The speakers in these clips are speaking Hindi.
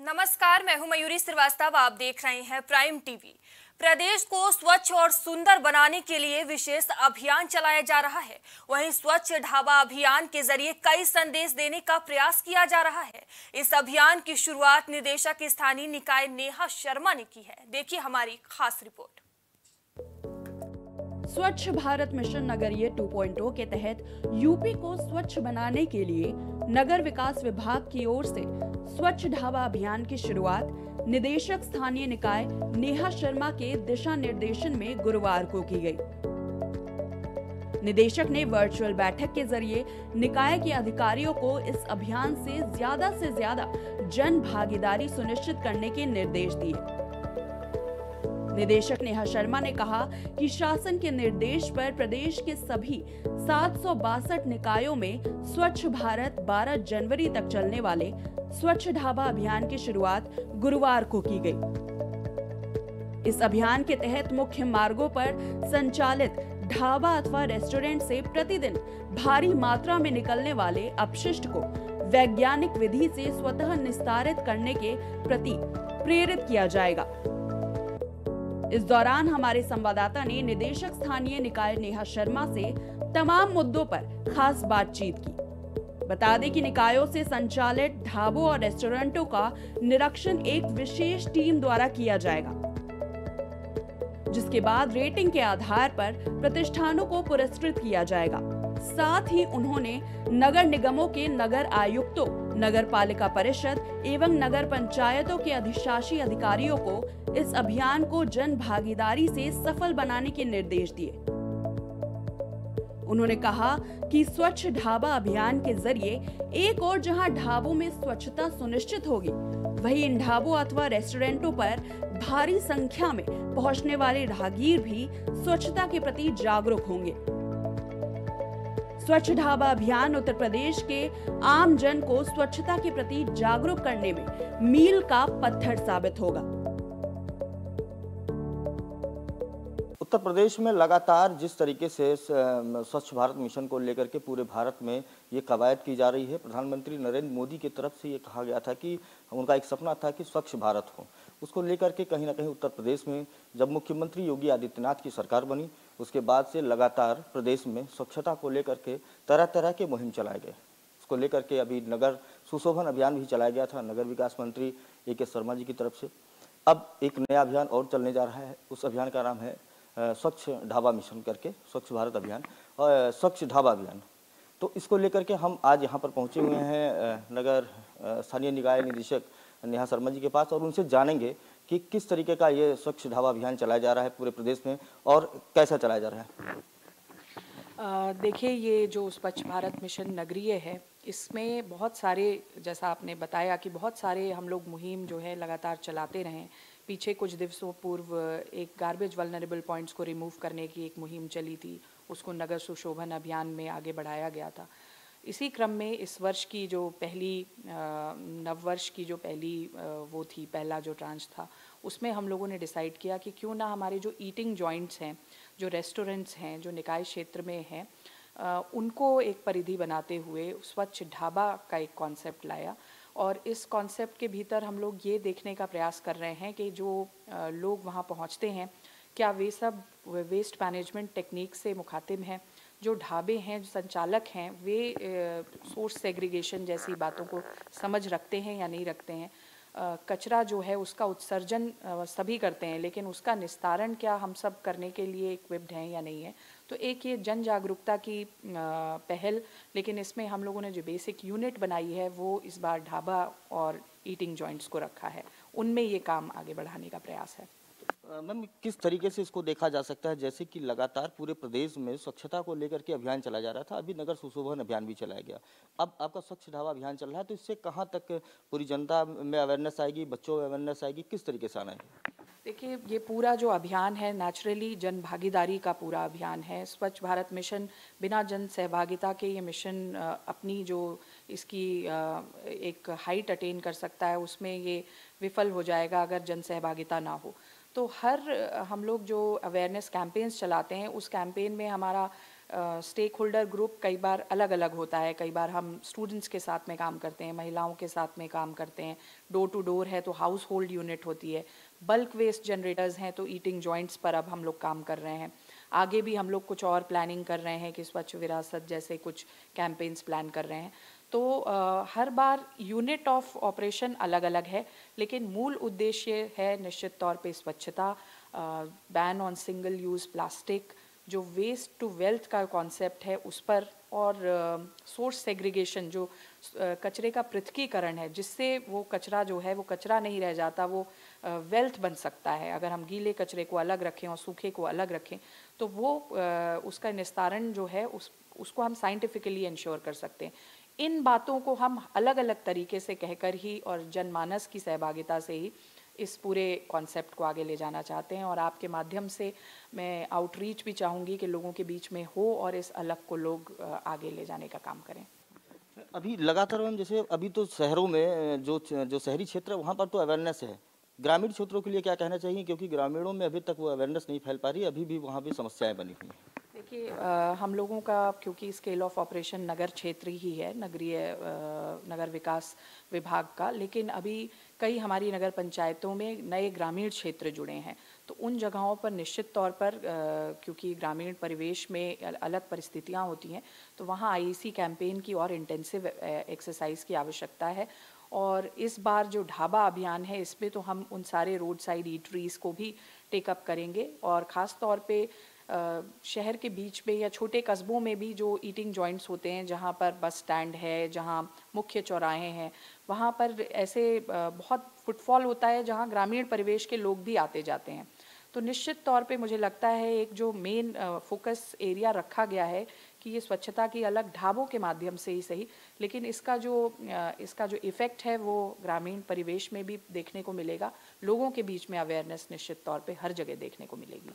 नमस्कार, मैं हूँ मयूरी श्रीवास्तव, आप देख रहे हैं प्राइम टीवी। प्रदेश को स्वच्छ और सुंदर बनाने के लिए विशेष अभियान चलाया जा रहा है। वहीं स्वच्छ ढाबा अभियान के ज़रिए कई संदेश देने का प्रयास किया जा रहा है। इस अभियान की शुरुआत निदेशक स्थानीय निकाय नेहा शर्मा ने की है। देखिए हमारी खास रिपोर्ट। स्वच्छ भारत मिशन नगरीय 2.0 के तहत यूपी को स्वच्छ बनाने के लिए नगर विकास विभाग की ओर से स्वच्छ ढाबा अभियान की शुरुआत निदेशक स्थानीय निकाय नेहा शर्मा के दिशा निर्देशन में गुरुवार को की गई। निदेशक ने वर्चुअल बैठक के ज़रिए निकाय के अधिकारियों को इस अभियान से ज़्यादा से ज़्यादा जन भागीदारी सुनिश्चित करने के निर्देश दिए। निदेशक नेहा शर्मा ने कहा कि शासन के निर्देश पर प्रदेश के सभी सात सौ बासठ निकायों में स्वच्छ भारत 12 जनवरी तक चलने वाले स्वच्छ ढाबा अभियान की शुरुआत गुरुवार को की गई। इस अभियान के तहत मुख्य मार्गों पर संचालित ढाबा अथवा रेस्टोरेंट से प्रतिदिन भारी मात्रा में निकलने वाले अपशिष्ट को वैज्ञानिक विधि से स्वतः निस्तारित करने के प्रति प्रेरित किया जाएगा। इस दौरान हमारे संवाददाता ने निदेशक स्थानीय निकाय नेहा शर्मा से तमाम मुद्दों पर खास बातचीत की। बता दें कि निकायों से संचालित ढाबों और रेस्टोरेंटों का निरीक्षण एक विशेष टीम द्वारा किया जाएगा। जिसके बाद रेटिंग के आधार पर प्रतिष्ठानों को पुरस्कृत किया जाएगा। साथ ही उन्होंने नगर निगमों के नगर आयुक्तों नगर पालिका परिषद एवं नगर पंचायतों के अधिशासी अधिकारियों को इस अभियान को जन भागीदारी से सफल बनाने के निर्देश दिए। उन्होंने कहा कि स्वच्छ ढाबा अभियान के ज़रिए एक और जहाँ ढाबों में स्वच्छता सुनिश्चित होगी, वहीं इन ढाबों अथवा रेस्टोरेंटों पर भारी संख्या में पहुँचने वाले राहगीर भी स्वच्छता के प्रति जागरूक होंगे। स्वच्छ ढाबा अभियान उत्तर प्रदेश के आम जन को स्वच्छता के प्रति जागरूक करने में मील का पत्थर साबित होगा। उत्तर प्रदेश में लगातार जिस तरीके से स्वच्छ भारत मिशन को लेकर के पूरे भारत में ये कवायद की जा रही है, प्रधानमंत्री नरेंद्र मोदी की तरफ़ से ये कहा गया था कि उनका एक सपना था कि स्वच्छ भारत हो। उसको लेकर के कहीं ना कहीं उत्तर प्रदेश में जब मुख्यमंत्री योगी आदित्यनाथ की सरकार बनी, उसके बाद से लगातार प्रदेश में स्वच्छता को लेकर के तरह तरह के मुहिम चलाए गए उसको लेकर के अभी नगर सुशोभन अभियान भी चलाया गया था, नगर विकास मंत्री ए के शर्मा जी की तरफ़ से। अब एक नया अभियान और चलने जा रहा है, उस अभियान का नाम है स्वच्छ ढाबा मिशन करके, स्वच्छ भारत अभियान और स्वच्छ ढाबा अभियान। तो इसको लेकर के हम आज यहाँ पर पहुँचे हुए हैं नगर स्थानीय निकाय निदेशक नेहा शर्मा जी के पास और उनसे जानेंगे कि किस तरीके का ये स्वच्छ ढाबा अभियान चलाया जा रहा है पूरे प्रदेश में और कैसा चलाया जा रहा है। देखिए, ये जो स्वच्छ भारत मिशन नगरीय है इसमें बहुत सारे, जैसा आपने बताया कि बहुत सारे हम लोग मुहिम जो है लगातार चलाते रहें। पीछे कुछ दिवसों पूर्व एक गार्बेज वलनरेबल पॉइंट्स को रिमूव करने की एक मुहिम चली थी। उसको नगर सुशोभन अभियान में आगे बढ़ाया गया था। इसी क्रम में इस वर्ष की जो पहली नववर्ष की जो पहली वो थी, पहला जो ट्रांच था, उसमें हम लोगों ने डिसाइड किया कि क्यों ना हमारे जो ईटिंग जॉइंट्स हैं, जो रेस्टोरेंट्स हैं, जो निकाय क्षेत्र में हैं उनको एक परिधि बनाते हुए स्वच्छ ढाबा का एक कॉन्सेप्ट लाया और इस कॉन्सेप्ट के भीतर हम लोग ये देखने का प्रयास कर रहे हैं कि जो लोग वहाँ पहुँचते हैं, क्या वे सब वेस्ट मैनेजमेंट टेक्निक से मुखातिब हैं? जो ढाबे हैं, जो संचालक हैं, वे सोर्स सेग्रीगेशन जैसी बातों को समझ रखते हैं या नहीं रखते हैं? कचरा जो है उसका उत्सर्जन सभी करते हैं, लेकिन उसका निस्तारण क्या हम सब करने के लिए इक्विप्ड हैं या नहीं है? तो एक ये जन जागरूकता की पहल, लेकिन इसमें हम लोगों ने जो बेसिक यूनिट बनाई है, वो इस बार ढाबा और ईटिंग जॉइंट्स को रखा है। उनमें ये काम आगे बढ़ाने का प्रयास है। मैम, किस तरीके से इसको देखा जा सकता है? जैसे कि लगातार पूरे प्रदेश में स्वच्छता को लेकर के अभियान चला जा रहा था, अभी नगर सुशोभन अभियान भी चलाया गया। अब आपका स्वच्छ ढाबा अभियान चल रहा है तो इससे कहाँ तक पूरी जनता में अवेयरनेस आएगी, बच्चों में अवेयरनेस आएगी, किस तरीके से आना है? देखिए, ये पूरा जो अभियान है नेचुरली जन भागीदारी का पूरा अभियान है। स्वच्छ भारत मिशन बिना जन सहभागिता के ये मिशन अपनी जो इसकी एक हाइट अटेन कर सकता है, उसमें ये विफल हो जाएगा अगर जन सहभागिता ना हो। तो हर हम लोग जो अवेयरनेस कैंपेन्स चलाते हैं, उस कैंपेन में हमारा स्टेक होल्डर ग्रुप कई बार अलग अलग होता है। कई बार हम स्टूडेंट्स के साथ में काम करते हैं, महिलाओं के साथ में काम करते हैं। डोर टू डोर है तो हाउस होल्ड यूनिट होती है। बल्क वेस्ट जनरेटर्स हैं तो ईटिंग जॉइंट्स पर अब हम लोग काम कर रहे हैं। आगे भी हम लोग कुछ और प्लानिंग कर रहे हैं कि स्वच्छ विरासत जैसे कुछ कैंपेन्स प्लान कर रहे हैं। तो हर बार यूनिट ऑफ़ ऑपरेशन अलग अलग है लेकिन मूल उद्देश्य है निश्चित तौर पे स्वच्छता ban on single use plastic जो वेस्ट टू वेल्थ का कॉन्सेप्ट है उस पर और सोर्स uh, सेग्रीगेशन जो uh, कचरे का पृथकीकरण है जिससे वो कचरा जो है वो कचरा नहीं रह जाता वो वेल्थ uh, बन सकता है। अगर हम गीले कचरे को अलग रखें और सूखे को अलग रखें तो वो uh, उसका निस्तारण जो है उस उसको हम साइंटिफिकली इंश्योर कर सकते हैं। इन बातों को हम अलग अलग तरीके से कहकर ही और जनमानस की सहभागिता से ही इस पूरे कॉन्सेप्ट को आगे ले जाना चाहते हैं। और आपके माध्यम से मैं आउटरीच भी चाहूँगी कि लोगों के बीच में हो और इस अलग को लोग आगे ले जाने का काम करें। अभी लगातार मैम जैसे अभी तो शहरों में जो जो शहरी क्षेत्र है, वहाँ पर तो अवेयरनेस है। ग्रामीण क्षेत्रों के लिए क्या कहना चाहिए? क्योंकि ग्रामीणों में अभी तक वो अवेयरनेस नहीं फैल पा रही अभी भी वहाँ भी समस्याएँ बनी हुई हैं। देखिए हम लोगों का, क्योंकि स्केल ऑफ़ ऑपरेशन नगर क्षेत्र ही है, नगरीय नगर विकास विभाग का, लेकिन अभी कई हमारी नगर पंचायतों में नए ग्रामीण क्षेत्र जुड़े हैं। तो उन जगहों पर निश्चित तौर पर क्योंकि ग्रामीण परिवेश में अलग परिस्थितियाँ होती हैं तो वहाँ आईईसी कैंपेन की और इंटेंसिव एक्सरसाइज की आवश्यकता है। और इस बार जो ढाबा अभियान है, इसमें तो हम उन सारे रोड साइड ईटरीज को भी टेकअप करेंगे और ख़ास तौर पे शहर के बीच में या छोटे कस्बों में भी जो ईटिंग जॉइंट्स होते हैं, जहाँ पर बस स्टैंड है, जहाँ मुख्य चौराहे हैं, वहाँ पर ऐसे बहुत फुटफॉल होता है जहाँ ग्रामीण परिवेश के लोग भी आते जाते हैं। तो निश्चित तौर पे मुझे लगता है एक जो मेन फोकस एरिया रखा गया है कि ये स्वच्छता की अलग ढाबों के माध्यम से ही सही, लेकिन इसका जो इसका जो इफ़ेक्ट है वो ग्रामीण परिवेश में भी देखने को मिलेगा, लोगों के बीच में अवेयरनेस निश्चित तौर पे हर जगह देखने को मिलेगी।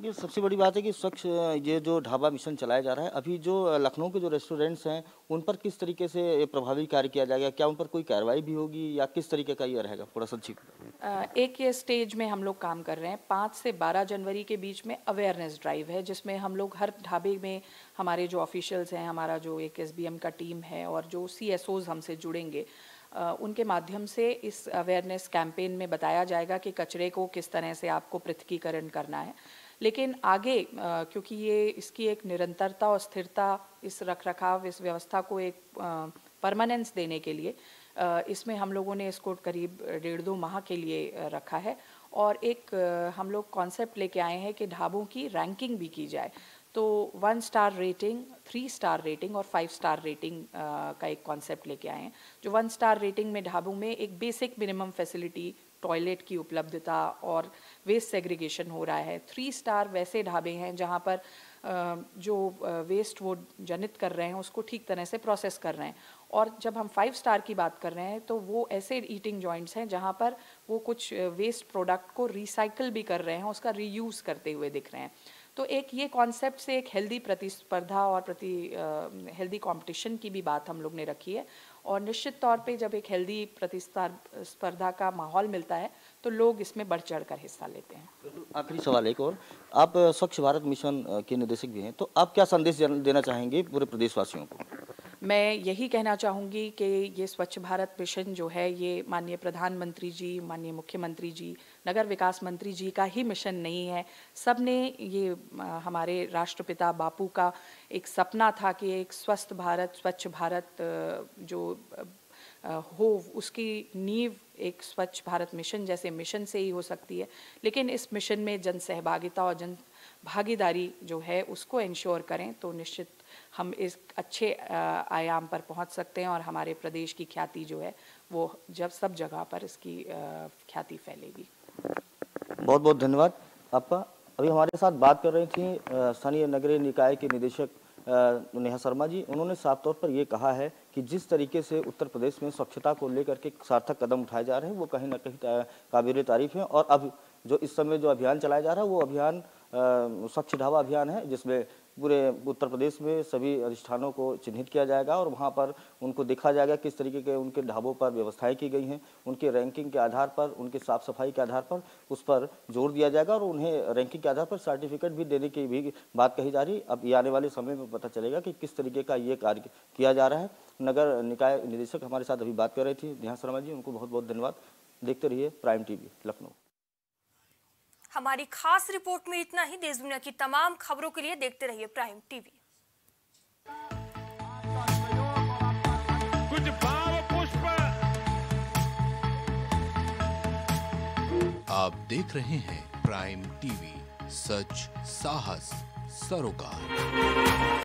ये सबसे बड़ी बात है कि स्वच्छ, ये जो ढाबा मिशन चलाया जा रहा है, अभी जो लखनऊ के जो रेस्टोरेंट्स हैं, उन पर किस तरीके से प्रभावी कार्य किया जाएगा? क्या उन पर कोई कार्रवाई भी होगी या किस तरीके का ये रहेगा थोड़ा संक्षिप्त एक ये स्टेज में हम लोग काम कर रहे हैं। पाँच से बारह जनवरी के बीच में अवेयरनेस ड्राइव है, जिसमें हम लोग हर ढाबे में हमारे जो ऑफिशियल्स हैं, हमारा जो एक एसबीएम का टीम है और जो सी हमसे जुड़ेंगे उनके माध्यम से इस अवेयरनेस कैंपेन में बताया जाएगा कि कचरे को किस तरह से आपको पृथकीकरण करना है। लेकिन आगे क्योंकि ये इसकी एक निरंतरता और स्थिरता, इस रख रखाव इस व्यवस्था को एक परमानेंस देने के लिए इसमें हम लोगों ने इसको करीब डेढ़ दो माह के लिए रखा है। और एक हम लोग कॉन्सेप्ट लेके आए हैं कि ढाबों की रैंकिंग भी की जाए। तो one star rating three star rating और फाइव स्टार रेटिंग का एक कॉन्सेप्ट लेके आए हैं। जो वन स्टार रेटिंग में ढाबों में एक बेसिक मिनिमम फैसिलिटी टॉयलेट की उपलब्धता और वेस्ट सेग्रीगेशन हो रहा है। थ्री स्टार वैसे ढाबे हैं जहाँ पर जो वेस्ट वो जनित कर रहे हैं, उसको ठीक तरह से प्रोसेस कर रहे हैं। और जब हम फाइव स्टार की बात कर रहे हैं तो वो ऐसे ईटिंग जॉइंट्स हैं जहाँ पर वो कुछ वेस्ट प्रोडक्ट को रिसाइकल भी कर रहे हैं, उसका रीयूज़ करते हुए दिख रहे हैं। तो एक ये कॉन्सेप्ट से एक हेल्दी प्रतिस्पर्धा और प्रति हेल्दी कंपटीशन की भी बात हम लोग ने रखी है। और निश्चित तौर पे जब एक हेल्दी प्रतिस्पर्धा का माहौल मिलता है तो लोग इसमें बढ़ चढ़ कर हिस्सा लेते हैं। आखिरी सवाल एक और। आप स्वच्छ भारत मिशन के निदेशक भी हैं तो आप क्या संदेश देना चाहेंगे पूरे प्रदेशवासियों को? मैं यही कहना चाहूँगी कि ये स्वच्छ भारत मिशन जो है, ये माननीय प्रधानमंत्री जी, माननीय मुख्यमंत्री जी, नगर विकास मंत्री जी का ही मिशन नहीं है। सबने ये हमारे राष्ट्रपिता बापू का एक सपना था कि एक स्वस्थ भारत, स्वच्छ भारत जो हो, उसकी नींव एक स्वच्छ भारत मिशन जैसे मिशन से ही हो सकती है। लेकिन इस मिशन में जन सहभागिता और जन भागीदारी जो है, उसको इंश्योर करें तो निश्चित हम इस अच्छे आयाम पर पहुँच सकते हैं और हमारे प्रदेश की ख्याति जो है, वो जब सब जगह पर इसकी ख्याति फैलेगी। बहुत बहुत धन्यवाद आपका। अभी हमारे साथ बात कर रही थी स्थानीय नगरीय निकाय के निदेशक नेहा शर्मा जी। उन्होंने साफ़ तौर पर यह कहा है कि जिस तरीके से उत्तर प्रदेश में स्वच्छता को लेकर के सार्थक कदम उठाए जा रहे हैं, वो कहीं ना कहीं काबिल तारीफ़ है। और अब जो इस समय जो अभियान चलाया जा रहा है, वो अभियान स्वच्छ ढाबा अभियान है, जिसमें पूरे उत्तर प्रदेश में सभी अधिष्ठानों को चिन्हित किया जाएगा और वहाँ पर उनको देखा जाएगा किस तरीके के उनके ढाबों पर व्यवस्थाएँ की गई हैं, उनके रैंकिंग के आधार पर, उनके साफ़ सफ़ाई के आधार पर, उस पर ज़ोर दिया जाएगा और उन्हें रैंकिंग के आधार पर सर्टिफिकेट भी देने की भी बात कही जा रही अब ये आने वाले समय में पता चलेगा कि किस तरीके का ये कार्य किया जा रहा है। नगर निकाय निदेशक हमारे साथ अभी बात कर रही थी। ध्यान शर्मा जी, उनको बहुत बहुत धन्यवाद। देखते रहिए प्राइम टीवी लखनऊ। हमारी खास रिपोर्ट में इतना ही। देश दुनिया की तमाम खबरों के लिए देखते रहिए प्राइम टीवी। कुछ भाव पुष्प। आप देख रहे हैं प्राइम टीवी सच साहस सरोकार।